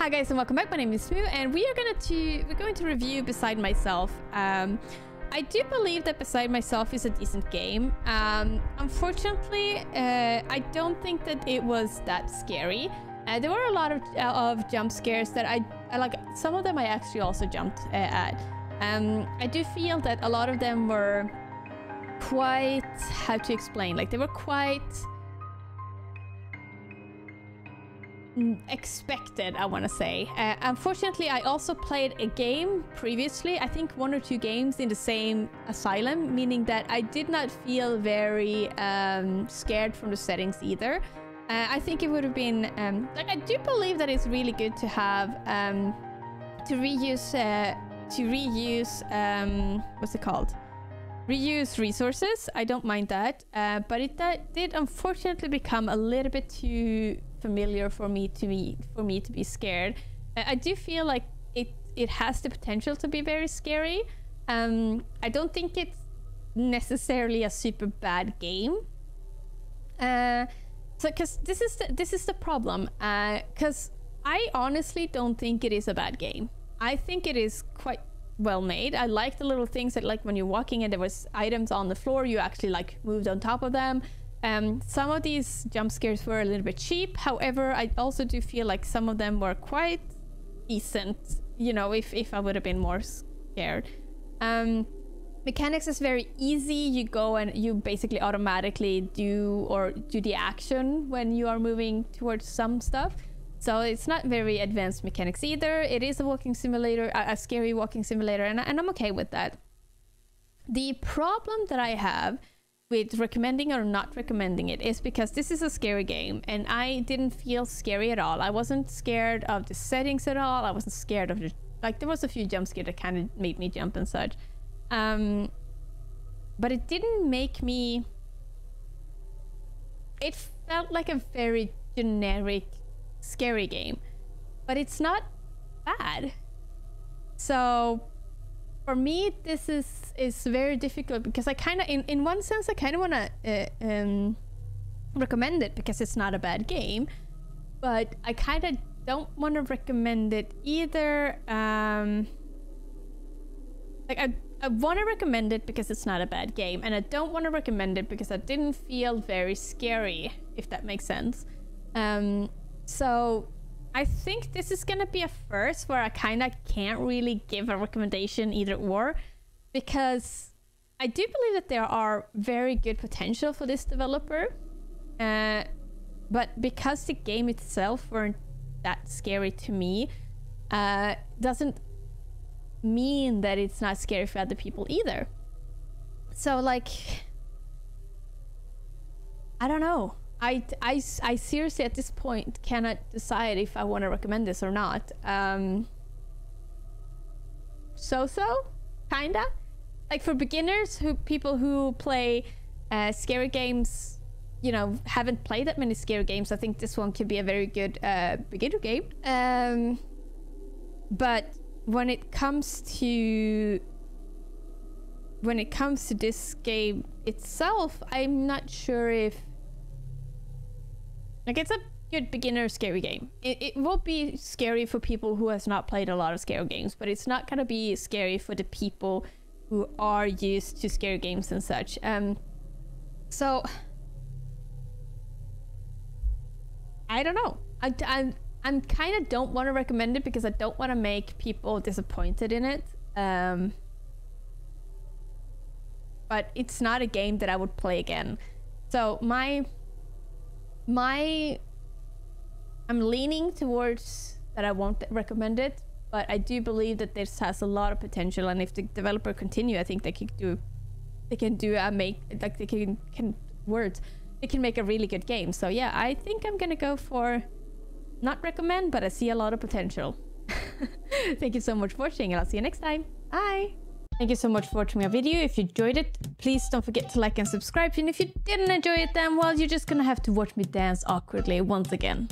Hi guys and welcome back. My name is Smoo and we are gonna to we're going to review Beside Myself. Um, I do believe that Beside Myself is a decent game. Um, unfortunately, uh, I don't think that it was that scary. Uh, there were a lot of uh, of jump scares that I, I like. Some of them I actually also jumped uh, at. Um, I do feel that a lot of them were quite how to explain. Like they were quite expected, I want to say. Uh, unfortunately, I also played a game previously, I think one or two games in the same asylum, meaning that I did not feel very um, scared from the settings either. Uh, I think it would have been, um, like, I do believe that it's really good to have, um, to reuse, uh, to reuse, um, what's it called? Reuse resources. I don't mind that, uh, but it did unfortunately become a little bit too familiar for me to be for me to be scared. I do feel like it it has the potential to be very scary. Um, I don't think it's necessarily a super bad game. Uh, so because this is the, this is the problem. Because uh, I honestly don't think it is a bad game. I think it is quite well made. I like the little things that like when you're walking and there was items on the floor, you actually like moved on top of them. Um, some of these jump scares were a little bit cheap. However, I also do feel like some of them were quite decent, you know, if, if I would have been more scared. Um, mechanics is very easy. You go and you basically automatically do or do the action when you are moving towards some stuff. So it's not very advanced mechanics either. It is a walking simulator, a, a scary walking simulator, and, and I'm okay with that. The problem that I have with recommending or not recommending it is because this is a scary game and I didn't feel scary at all. I wasn't scared of the settings at all. I wasn't scared of the like there was a few jump scares that kind of made me jump and such. Um, but it didn't make me it felt like a very generic scary game. But it's not bad. So for me, this is is very difficult because I kind of, in in one sense, I kind of want to uh, um, recommend it because it's not a bad game, but I kind of don't want to recommend it either. Um, like I. I want to recommend it because it's not a bad game, and I don't want to recommend it because I didn't feel very scary, if that makes sense. Um, so I think this is gonna be a first where I kind of can't really give a recommendation either or because I do believe that there are very good potential for this developer. Uh, but because the game itself weren't that scary to me, uh, doesn't mean that it's not scary for other people either. So like, I don't know. I, I, I seriously at this point cannot decide if I want to recommend this or not. Um, so-so, kinda. Like for beginners, who people who play uh, scary games, you know, haven't played that many scary games. I think this one could be a very good uh, beginner game. Um, but when it comes to when it comes to this game itself, I'm not sure if like it's a good beginner scary game. It, it will be scary for people who has not played a lot of scary games, but it's not gonna be scary for the people who are used to scary games and such. Um, so I don't know. I, I'm I'm kind of don't want to recommend it because I don't want to make people disappointed in it. Um, but it's not a game that I would play again. So my my I'm leaning towards that I won't recommend it, but I do believe that this has a lot of potential and if the developer continue, I think they can do they can do a make like they can can words. They can make a really good game. So yeah, I think I'm gonna go for not recommend, but I see a lot of potential. Thank you so much for watching and I'll see you next time. Bye! Thank you so much for watching my video. If you enjoyed it, please don't forget to like and subscribe. And if you didn't enjoy it, then well, you're just gonna have to watch me dance awkwardly once again.